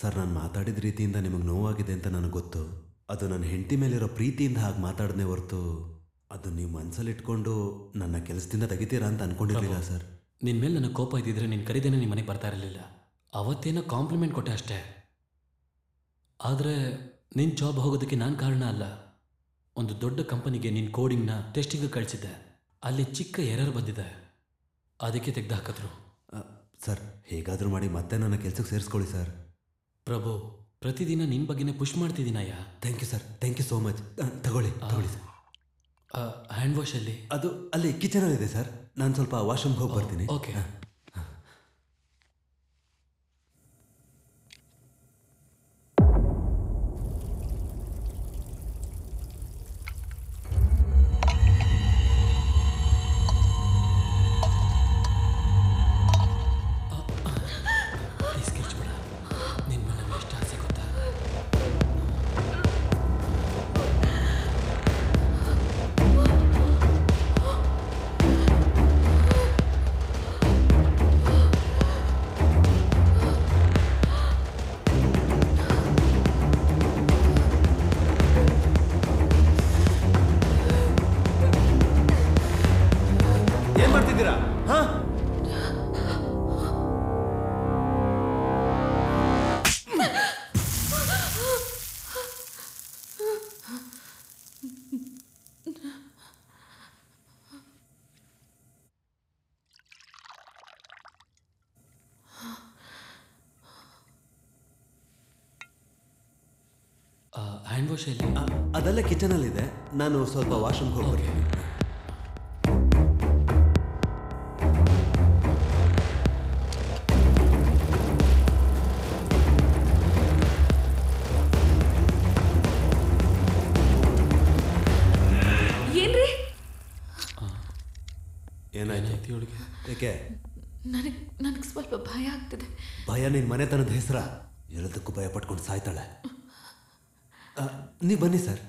Sir ನಾನು ಮಾತಾಡಿದ ರೀತಿಯಿಂದ ನಿಮಗೆ ನೋವಾಗಿದೆ ಅಂತ ನನಗೆ ಗೊತ್ತು. ಅದು ನನ್ನ ಹೆಂಡತಿ ಮೇಲಿರೋ ಪ್ರೀತಿಯಿಂದ ಹಾಗೆ ಮಾತಾಡದೆ ಹೊರತು ಅದು ನೀವು ಮನಸ್ಸಲ್ಲಿ ಇಟ್ಕೊಂಡು ನನ್ನ ಕೆಲಸದಿಂದ ತೆಗಿತೀರಾ ಅಂತ ಅನ್ಕೊಂಡಿರಲಿಲ್ಲ ಸರ್. ನಿನ್ನ ಮೇಲೆ ನನಗೆ ಕೋಪ ಇದ್ದಿದ್ರೆ ನೀನು ಕರೀದೇನೆ ನಿಮ್ಮ ಮನೆಗೆ ಬರ್ತಾ ಇರಲಿಲ್ಲ. ಅವತ್ತೇನೋ ಕಾಂಪ್ಲಿಮೆಂಟ್ ಕೊಟ್ಟೆ ಅಷ್ಟೇ. ಆದರೆ ನಿನ್ನ ಜಾಬ್ ಹೋಗೋದಕ್ಕೆ ನಾನು ಕಾರಣ ಅಲ್ಲ. ಒಂದು ದೊಡ್ಡ ಕಂಪನಿಗೆ ನಿನ್ನ ಕೋಡಿಂಗ್ನ ಟೆಸ್ಟಿಂಗ್ ಕಳಿಸಿದ್ದೆ. ಅಲ್ಲಿ ಚಿಕ್ಕ ಎರರ್ ಬಂದಿದೆ. ಅದಕ್ಕೆ ತೆಗೆದು ಹಾಕಿದ್ರು. ಸರ್ ಹೇಗಾದರೂ ಮಾಡಿ ಮತ್ತೆ ನನ್ನ ಕೆಲಸಕ್ಕೆ ಸೇರಿಸ್ಕೊಳ್ಳಿ ಸರ್. ಪ್ರಭು ಪ್ರತಿದಿನ ನಿನ್ನ ಬಗ್ಗೆನೇ push ಮಾಡ್ತಿದ್ದೀನಯ್ಯ thank you sir thank you so much ತಗೊಳ್ಳಿ ತಗೊಳ್ಳಿ ಸರ್ ಹ್ಯಾಂಡ್ ವಾಶಲ್ಲಿ ಅದು ಅಲ್ಲಿ ಕಿಚನಲ್ಲಿ ಇದೆ ಸರ್ ನಾನು ಸ್ವಲ್ಪ ವಾಶ್ರೂಮ್ಗೆ ಹೋಗಿ ಬರ್ತೀನಿ. ಓಕೆ ಹ್ಯಾಂಡ್ ವಾಶ್ ಎಲ್ಲಿ? ಅದೆಲ್ಲ ಕಿಚನಲ್ಲಿದೆ. ನಾನು ಸ್ವಲ್ಪ ವಾಶ್ರೂಮ್ಗೆ ಹೋಗಿ ಏನ್ರಿ? ಏನಾಯ್ತು? ಏನಾಯ್ತು ಇವಳಿಗೆ? ಏಕೆ? ನನಗೆ ನನಗೆ ಸ್ವಲ್ಪ ಭಯ ಆಗ್ತಿದೆ. ಭಯ ನಿನ್ನ ಮನೆತನದ ಹೆಸರ. ಎಲ್ಲದಕ್ಕೂ ಭಯ ಪಟ್ಕೊಂಡು ಸಾಯ್ತಾಳೆ. ನೀವು ಬನ್ನಿ ಸರ್.